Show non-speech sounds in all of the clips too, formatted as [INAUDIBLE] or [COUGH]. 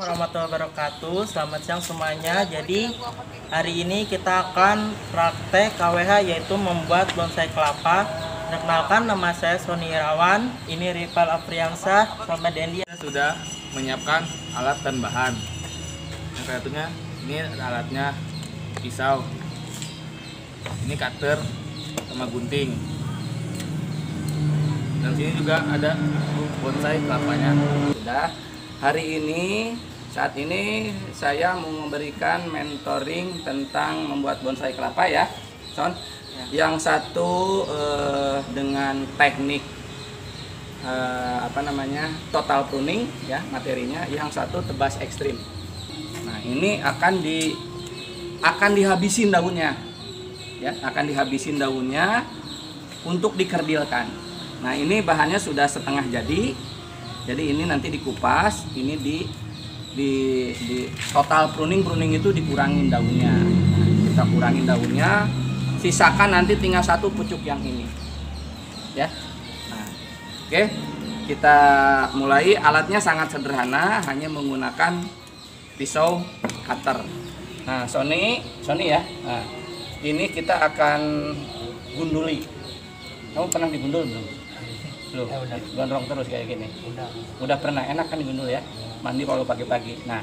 warahmatullahi wabarakatuh Selamat siang semuanya Jadi hari ini kita akan praktek KWH yaitu membuat bonsai kelapa Perkenalkan nama saya Sony Irawan Ini Rival Afriansah sama Dendi Kita sudah menyiapkan alat dan bahan. Yang satunya ini alatnya pisau. Ini cutter sama gunting. Dan sini juga ada bonsai kelapanya. Sudah hari ini saat ini saya mau memberikan mentoring tentang membuat bonsai kelapa ya, Son. Yang satu eh, dengan teknik eh, apa namanya total pruning ya materinya, yang satu tebas ekstrim. Nah ini akan di akan dihabisin daunnya, ya akan dihabisin daunnya untuk dikerdilkan. Nah ini bahannya sudah setengah jadi, jadi ini nanti dikupas, ini di di, di total pruning pruning itu dikurangin daunnya. Nah, kita kurangin daunnya, sisakan nanti tinggal satu pucuk yang ini, ya. Nah, oke, kita mulai. Alatnya sangat sederhana, hanya menggunakan pisau cutter. Nah, Sony, Sony ya. Nah, ini kita akan gunduli. Kamu pernah digundul belum? Belum. Gondrong terus kayak gini. Udah Udah pernah enak kan digundul ya? Mandi kalau pagi-pagi. Nah,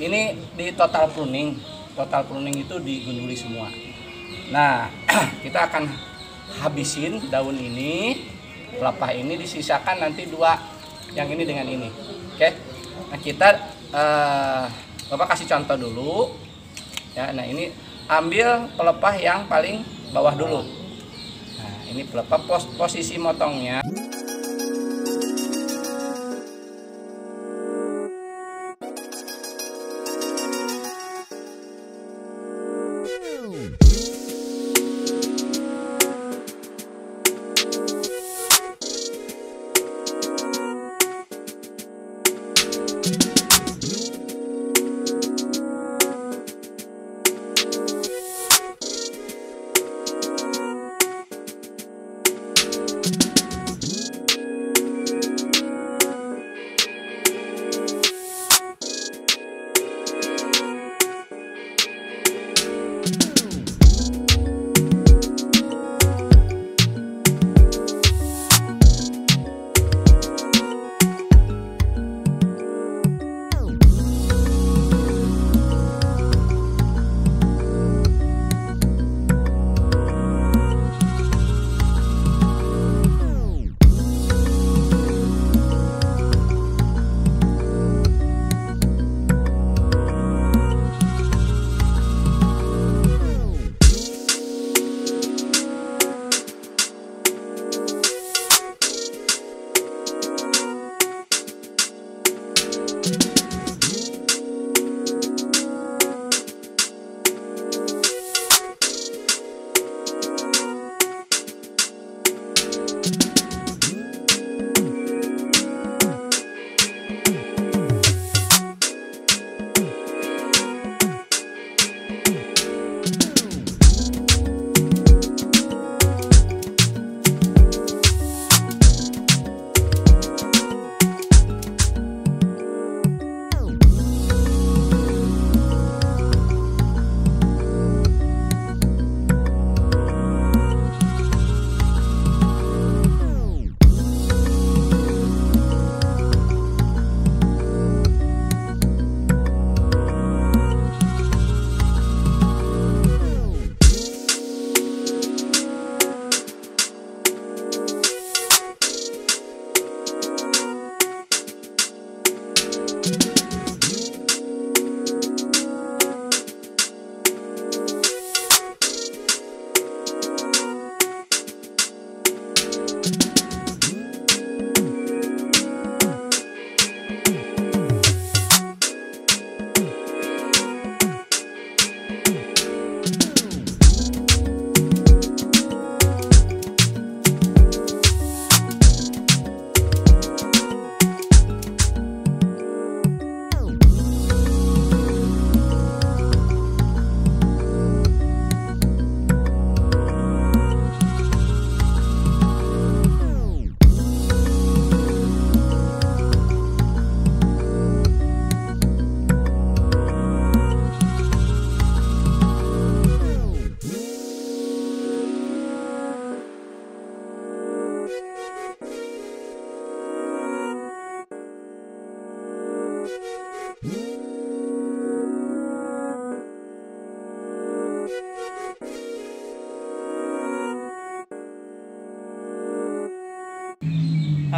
ini di total pruning. Total pruning itu digunduli semua. Nah, [CLEARS THROAT] kita akan habisin daun ini, pelepah ini disisakan nanti dua yang ini dengan ini. Oke. Nah, kita eh, Bapak kasih contoh dulu. Ya, nah ini ambil pelepah yang paling bawah dulu. Nah, ini pelepah pos posisi motongnya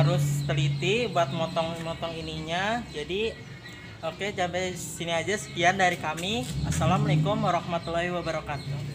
harus teliti buat motong-motong ininya. Jadi oke sampai sini aja. Sekian dari kami. Assalamualaikum warahmatullahi wabarakatuh